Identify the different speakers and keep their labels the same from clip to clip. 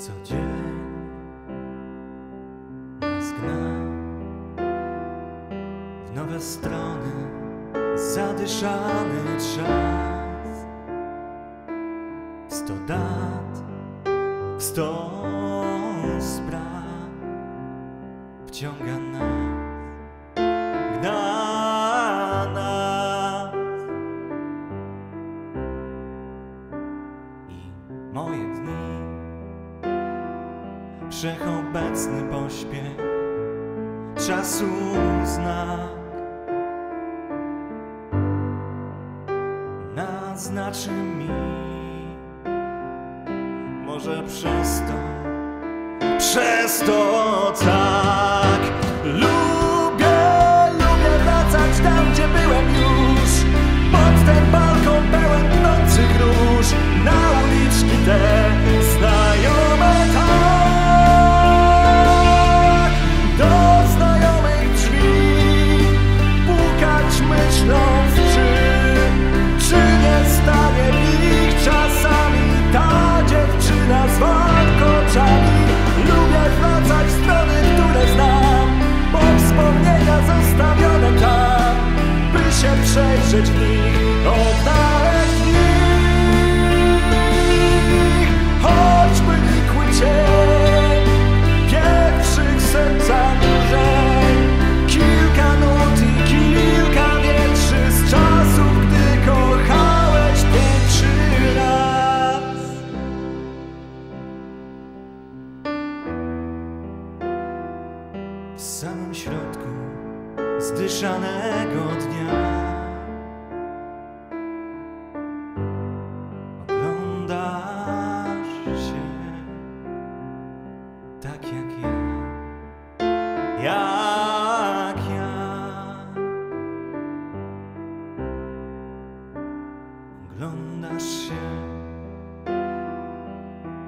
Speaker 1: co dzień. Nas gna w nowe strony zadyszany czas. Sto dat sto spraw. Wciąga nas gna nas i moje dni wszechobecny pośpiech czasu znak. Naznaczy mi może przez to przez to tak W samym środku zdyszanego dnia Oglądasz się tak jak ja jak ja. Oglądasz się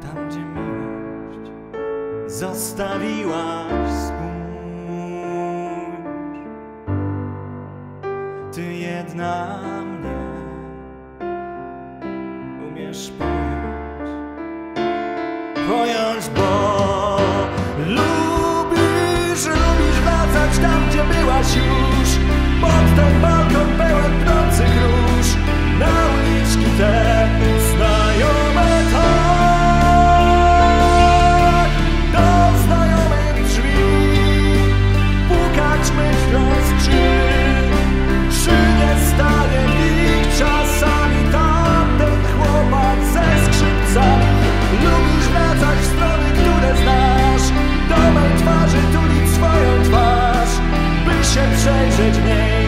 Speaker 1: tam, gdzie miłość zostawiłaś Ty jedna mnie umiesz pojąć. Pojąć, bo lubisz, lubisz wracać tam, gdzie byłaś już. Pod ten balkon Lubisz wracać w strony, które znasz. Do mej twarzy tulić swoją twarz By się przejrzeć w niej.